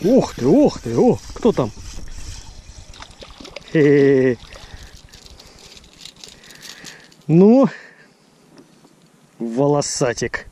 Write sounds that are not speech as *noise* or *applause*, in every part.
Ух ты, ух ты, о, кто там? Хе -хе -хе. Ну, волосатик.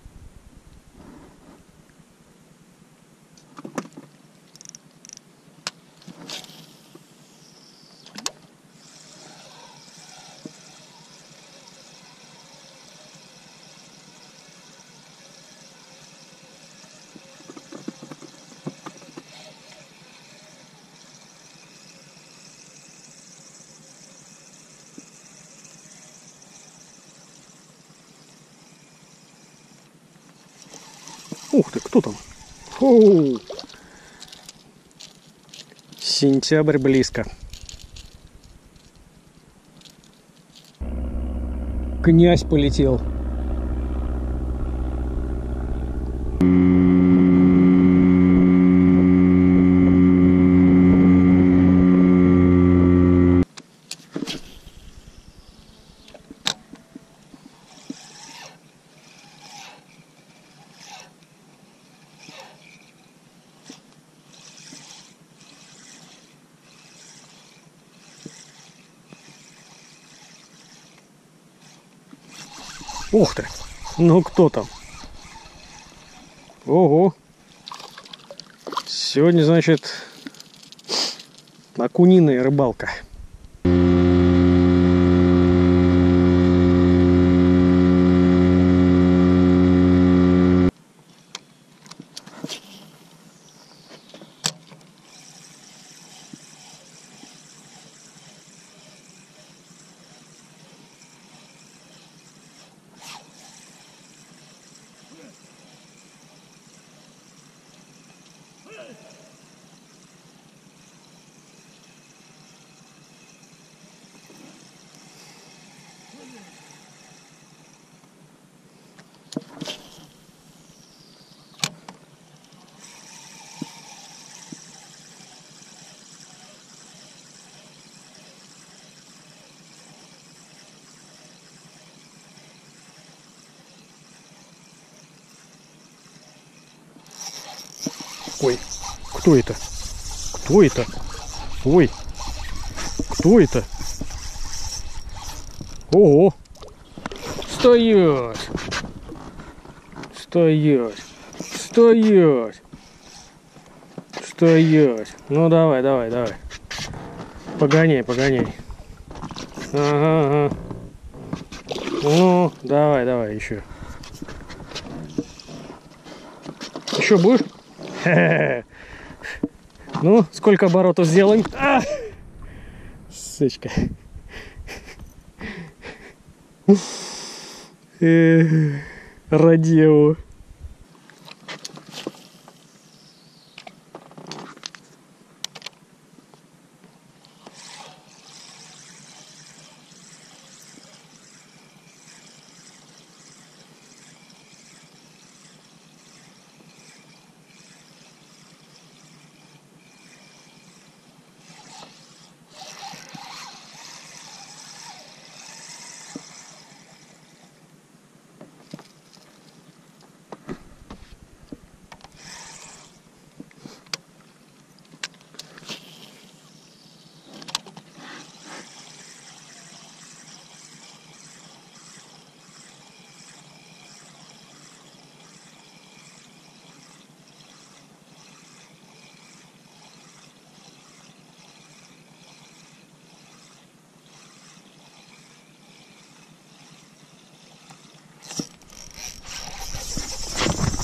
Ух ты, кто там? Фу. Сентябрь близко. Князь полетел. Ух ты! Ну кто там? Ого! Сегодня, значит, окуниная рыбалка. Ой, кто это? Кто это? Ой, кто это? Ого! Стоять! Стоять! Стоять! Стоять! Ну давай, давай, давай. Погоняй, погоняй. Ага, ага. Ну, давай, давай, еще. Еще будешь? *laughs* Ну, сколько оборотов сделаем? *laughs* А! Сычка. Эх,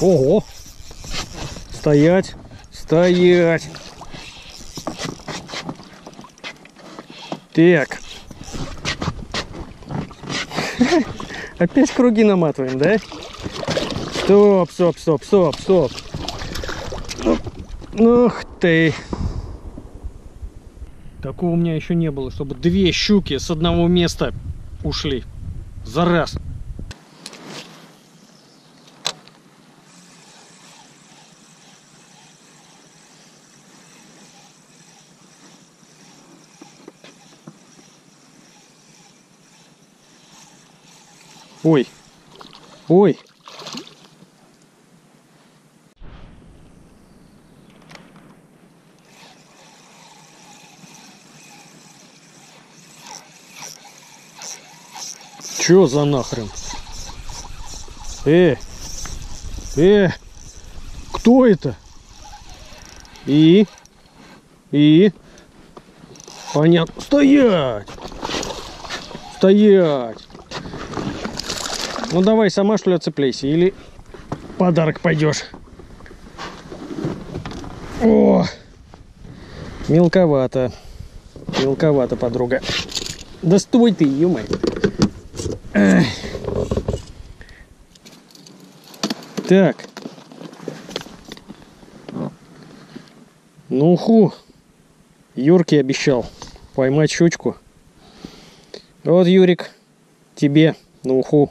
Ого! Стоять! Стоять! Так. *laughs* Опять круги наматываем, да? Стоп, стоп, стоп, стоп, стоп. Ух ты. Такого у меня еще не было, чтобы две щуки с одного места ушли. За раз. Ой, ой. Чё за нахрен? Э, э, кто это? И, и, понятно, стоять, стоять. Ну давай сама что ли отцепляйся, или подарок пойдешь. О! Мелковато. Мелковато, подруга. Да стой ты, ё Так. Ну, ху. Юрке обещал поймать щучку. Вот, Юрик, тебе на уху.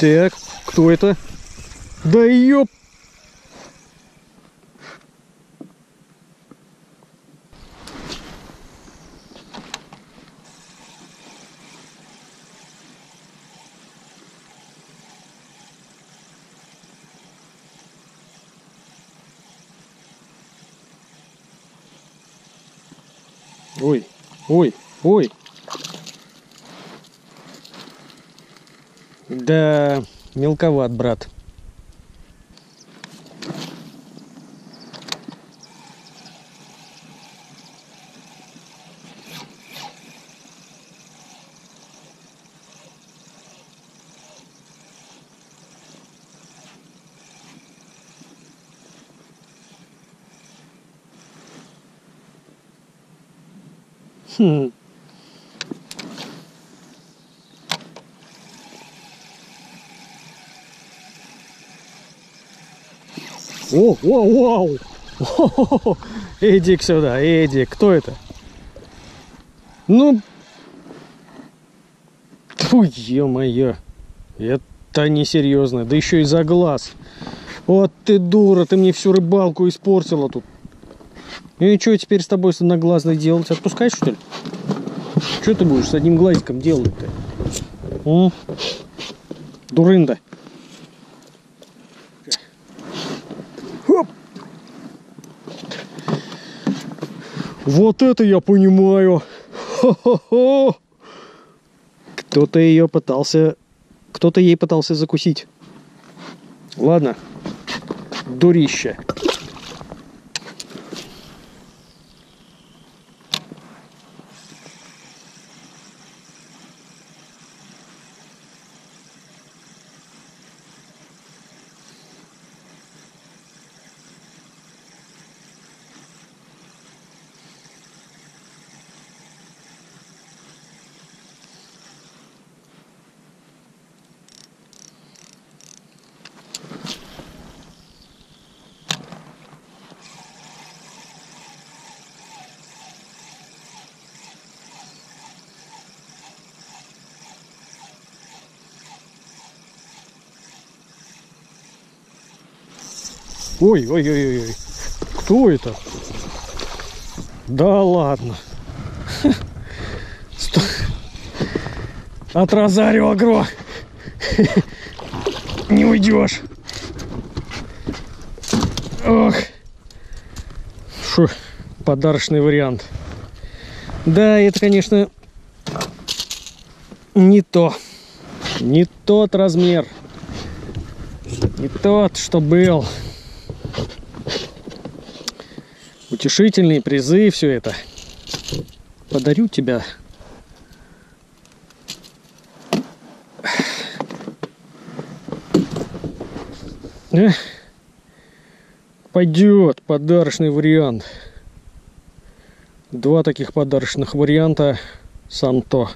Так, кто это? Да ёп! Ой, ой, ой. Да, мелковат, брат. Хм. О, о, вау! *laughs* Иди сюда, иди. Кто это? Ну, Фу, ё-моё. Это несерьезно. Да еще и за глаз. Вот ты дура, ты мне всю рыбалку испортила тут. И что теперь с тобой с одноглазной делать? Отпускай, что ли? Что ты будешь с одним глазиком делать-то? Дурында. Вот это я понимаю. Кто-то ее пытался... Кто-то ей пытался закусить. Ладно. Дурище. Ой, ой, ой, ой. Кто это? Да ладно. *laughs* От Розарио Агро *laughs* не уйдешь. Ох. Фу, подарочный вариант. Да, это, конечно, не то. Не тот размер. Не тот, что был утешительные призы, все это. Подарю тебя. Эх. Пойдет подарочный вариант. Два таких подарочных варианта. Сам то.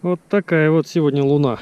Вот такая вот сегодня луна.